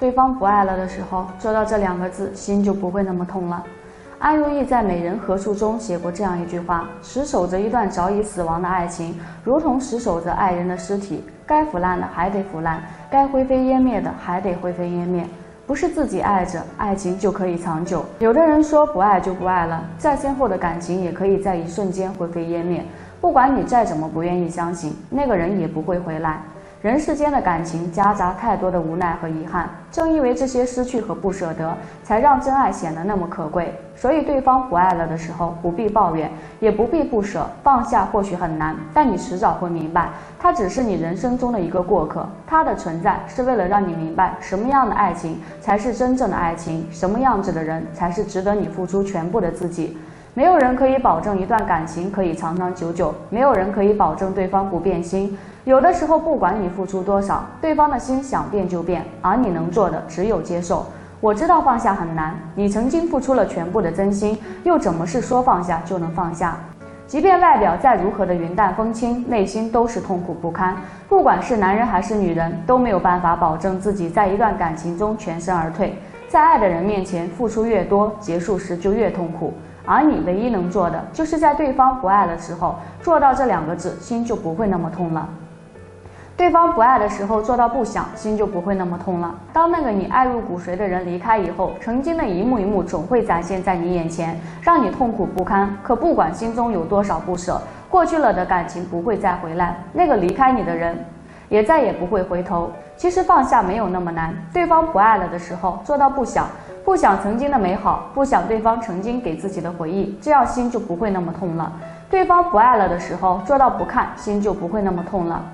对方不爱了的时候，做到这两个字，心就不会那么痛了。安如意在《美人何处》中写过这样一句话：死守着一段早已死亡的爱情，如同死守着爱人的尸体，该腐烂的还得腐烂，该灰飞烟灭的还得灰飞烟灭。不是自己爱着，爱情就可以长久。有的人说不爱就不爱了，再深厚的感情也可以在一瞬间灰飞烟灭。不管你再怎么不愿意相信，那个人也不会回来。人世间的感情夹杂太多的无奈和遗憾，正因为这些失去和不舍得，才让真爱显得那么可贵。所以，对方不爱了的时候，不必抱怨，也不必不舍。放下或许很难，但你迟早会明白，他只是你人生中的一个过客。他的存在是为了让你明白，什么样的爱情才是真正的爱情，什么样子的人才是值得你付出全部的自己。没有人可以保证一段感情可以长长久久，没有人可以保证对方不变心。有的时候，不管你付出多少，对方的心想变就变，而你能做的只有接受。我知道放下很难，你曾经付出了全部的真心，又怎么是说放下就能放下？即便外表再如何的云淡风轻，内心都是痛苦不堪。不管是男人还是女人，都没有办法保证自己在一段感情中全身而退。在爱的人面前付出越多，结束时就越痛苦。而你唯一能做的，就是在对方不爱的时候做到这两个字，心就不会那么痛了。对方不爱的时候做到不想，心就不会那么痛了。当那个你爱入骨髓的人离开以后，曾经的一幕一幕总会展现在你眼前，让你痛苦不堪。可不管心中有多少不舍，过去了的感情不会再回来，那个离开你的人。也再也不会回头。其实放下没有那么难。对方不爱了的时候，做到不想，不想曾经的美好，不想对方曾经给自己的回忆，这样心就不会那么痛了。对方不爱了的时候，做到不看，心就不会那么痛了。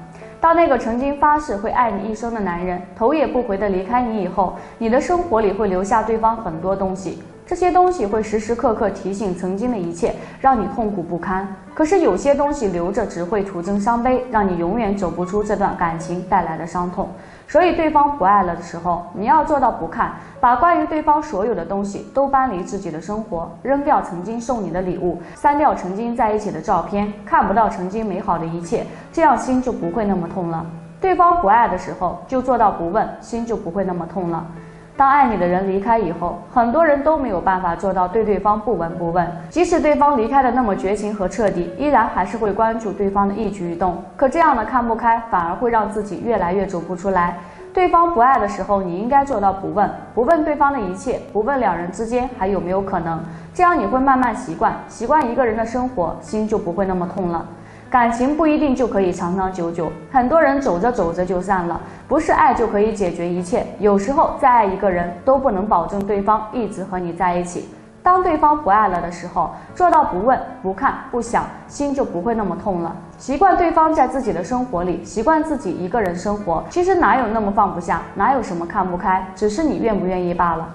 当那个曾经发誓会爱你一生的男人头也不回的离开你以后，你的生活里会留下对方很多东西。这些东西会时时刻刻提醒曾经的一切，让你痛苦不堪。可是有些东西留着只会徒增伤悲，让你永远走不出这段感情带来的伤痛。所以，对方不爱了的时候，你要做到不看，把关于对方所有的东西都搬离自己的生活，扔掉曾经送你的礼物，删掉曾经在一起的照片，看不到曾经美好的一切，这样心就不会那么痛了。对方不爱的时候，就做到不问，心就不会那么痛了。当爱你的人离开以后，很多人都没有办法做到对对方不闻不问。即使对方离开的那么绝情和彻底，依然还是会关注对方的一举一动。可这样的看不开，反而会让自己越来越走不出来。对方不爱的时候，你应该做到不问，不问对方的一切，不问两人之间还有没有可能。这样你会慢慢习惯，习惯一个人的生活，心就不会那么痛了。感情不一定就可以长长久久，很多人走着走着就散了。不是爱就可以解决一切，有时候再爱一个人都不能保证对方一直和你在一起。当对方不爱了的时候，做到不问、不看、不想，心就不会那么痛了。习惯对方在自己的生活里，习惯自己一个人生活，其实哪有那么放不下，哪有什么看不开，只是你愿不愿意罢了。